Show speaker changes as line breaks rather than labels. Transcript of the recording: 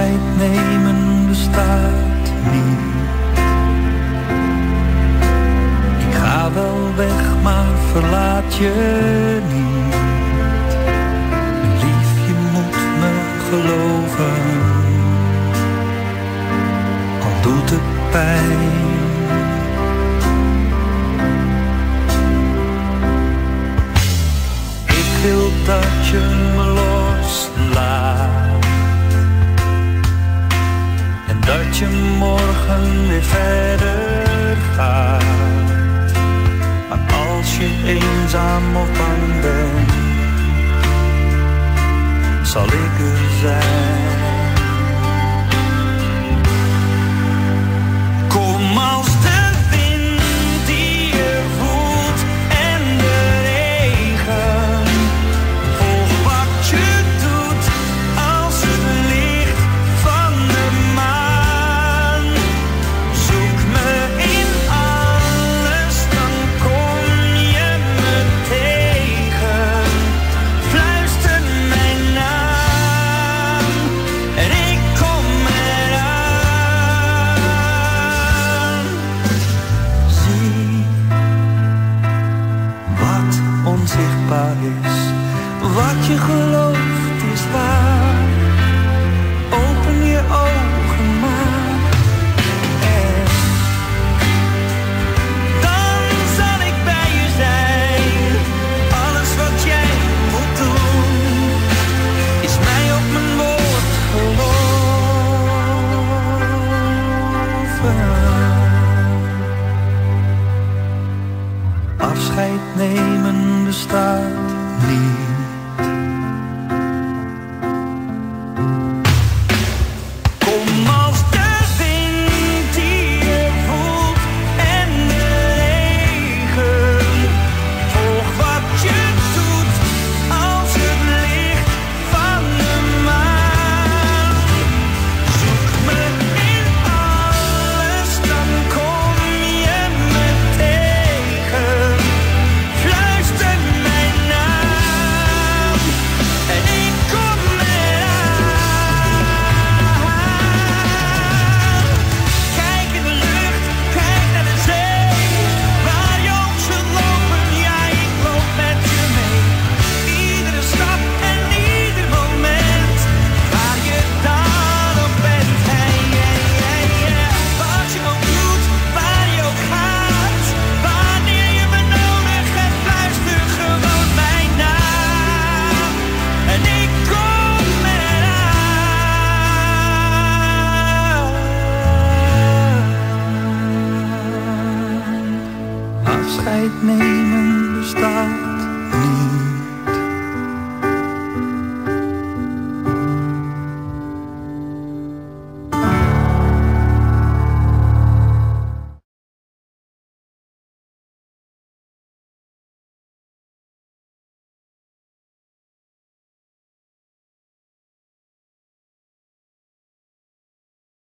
afscheid nemen bestaat niet. Ik ga wel weg, maar verlaat je niet. Lief, je moet me geloven. Al doet het pijn. Ik wil dat je me loslaat. Dat je morgen weer verder gaat. Maar als je eenzaam of bang bent, zal ik er zijn. is. Wat je gelooft is waar. Open je ogen maar. En dan zal ik bij je zijn. Alles wat jij moet doen is mij op mijn woord geloven.